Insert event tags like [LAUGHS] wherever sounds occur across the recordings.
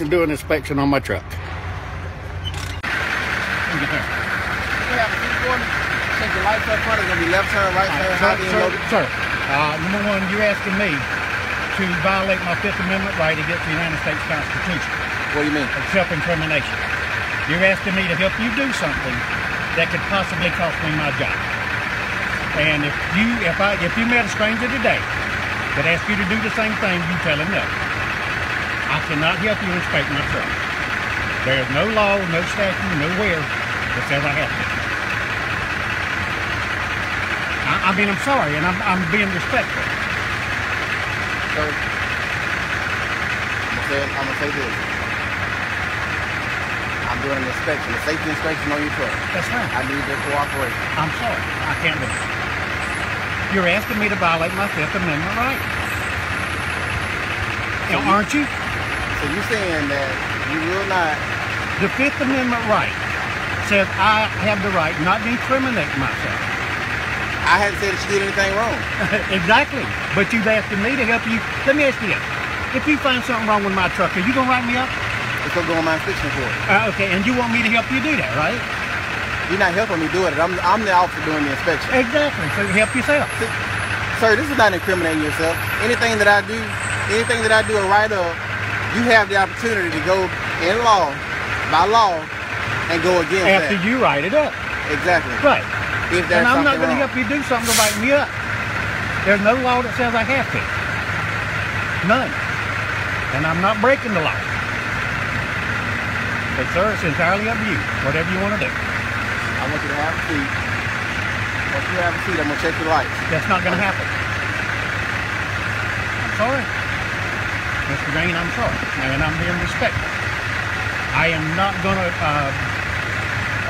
and do an inspection on my truck. Check the lights up front. It's gonna be left turn, right turn. Sir, how do you sir, know- sir, uh, number one, you're asking me to violate my Fifth Amendment right against the United States Constitution What do you mean? of self-incrimination. You're asking me to help you do something that could possibly cost me my job. And if you if I if you met a stranger today that asked you to do the same thing, you tell him no. I cannot help you inspect my truck. There is no law, no statute, nowhere that says I have to. I, I mean, I'm sorry, and I'm, I'm being respectful. So, I'm I'm gonna say this. I'm doing an inspection, a safety inspection on your truck. That's fine. I need your cooperation. I'm sorry. I can't do it. You're asking me to violate my Fifth Amendment right. So aren't you? So you're saying that you will not The Fifth Amendment right says I have the right not to incriminate myself. I hadn't said that you did anything wrong. [LAUGHS] exactly. But you've asked me to help you. Let me ask you this. If you find something wrong with my truck, are you going to write me up? It's gonna go on my inspection report. Uh, okay, and you want me to help you do that, right? You're not helping me do it. I'm, I'm the officer doing the inspection. Exactly. So help yourself. Sir, this is not incriminating yourself. Anything that I do, anything that I do or write up, you have the opportunity to go in law, by law, and go against After that. you write it up. Exactly. Right. If And I'm not going to help you do something to write me up. There's no law that says I have to. None. And I'm not breaking the law. But sir, it's entirely up to you. Whatever you want to do. I want you to have a seat. Once you have a seat, I'm gonna check your lights. That's not going to happen. I'm sorry. I'm sorry. And I'm being respectful. I am not going to uh,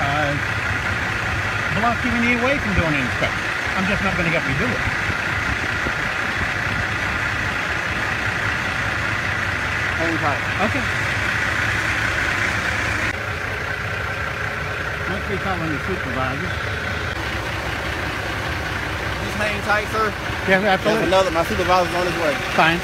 uh, block you in any way from doing an inspection. I'm just not going to help you do it. Hang tight. Okay. Might be calling the supervisor. Just hang tight, sir. Yeah, There's absolutely. another. My supervisor's on his way. Fine.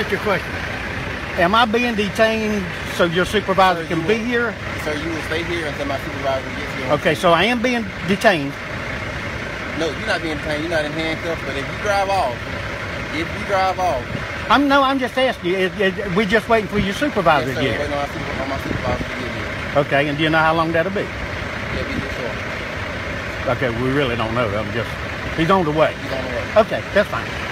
That's your question. Am I being detained so your supervisor Sir, can you be will- here? So you will stay here until my supervisor gets here. Okay, so I am being detained. No, you're not being detained. You're not in handcuffs. But if you drive off, if you drive off, I'm no, I'm just asking you. Is, is, we just waiting for your supervisor yes, to sir, get waiting here. super- on my supervisor to get here. Okay, and do you know how long that'll be? Yeah, be here short. Okay, we really don't know. I'm just, he's on the way. He's on the way. Okay, that's fine.